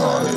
sky.